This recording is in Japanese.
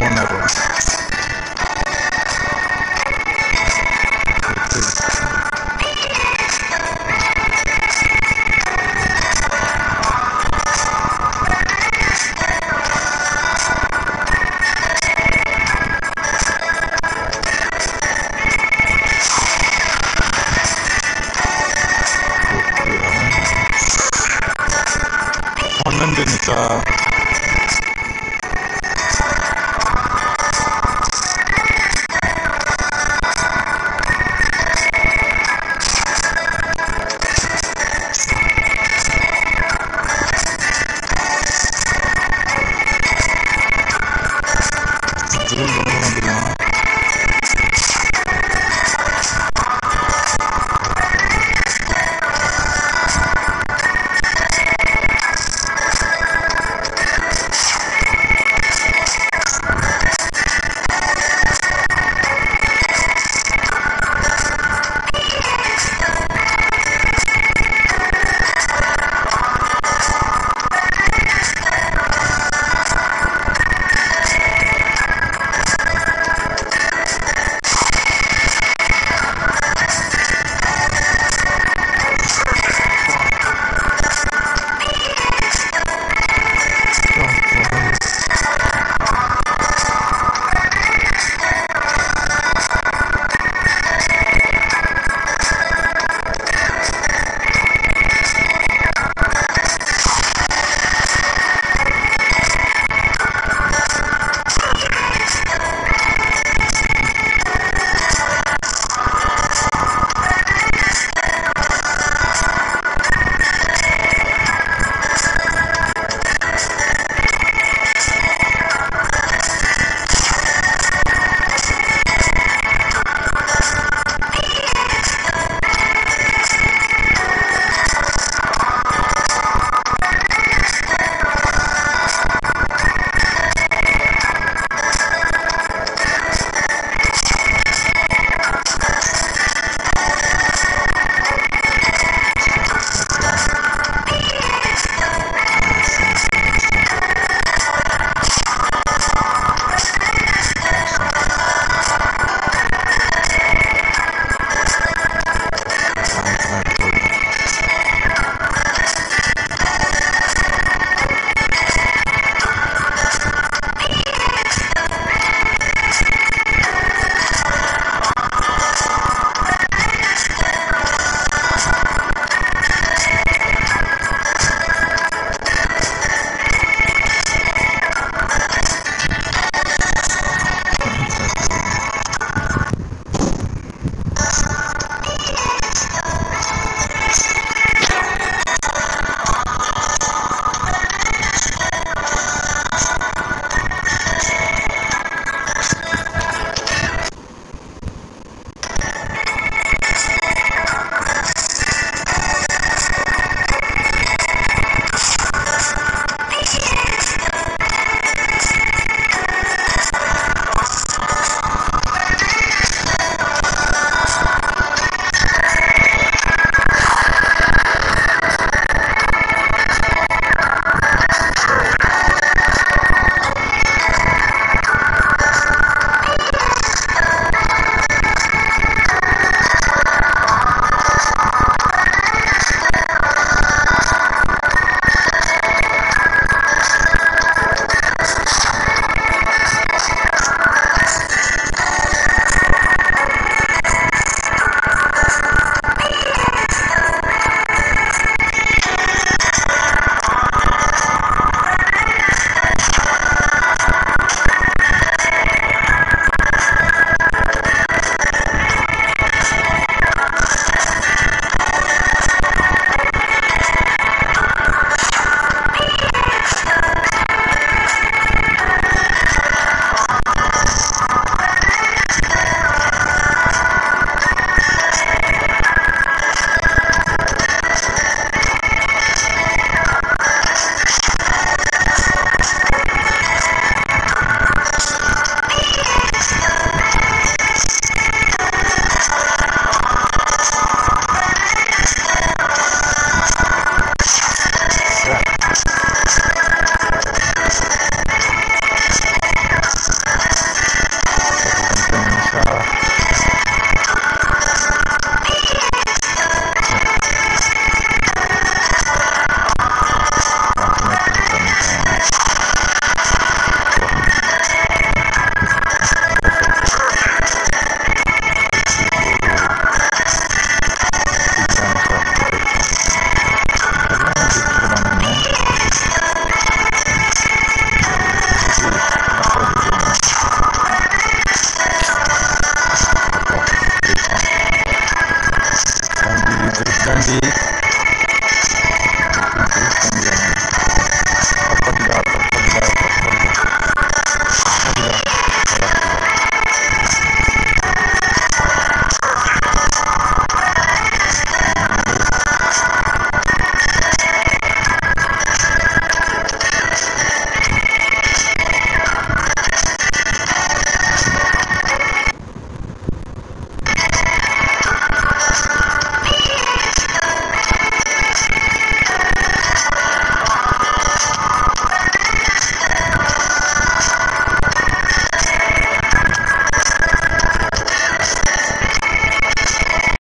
Warner Bros. and uh,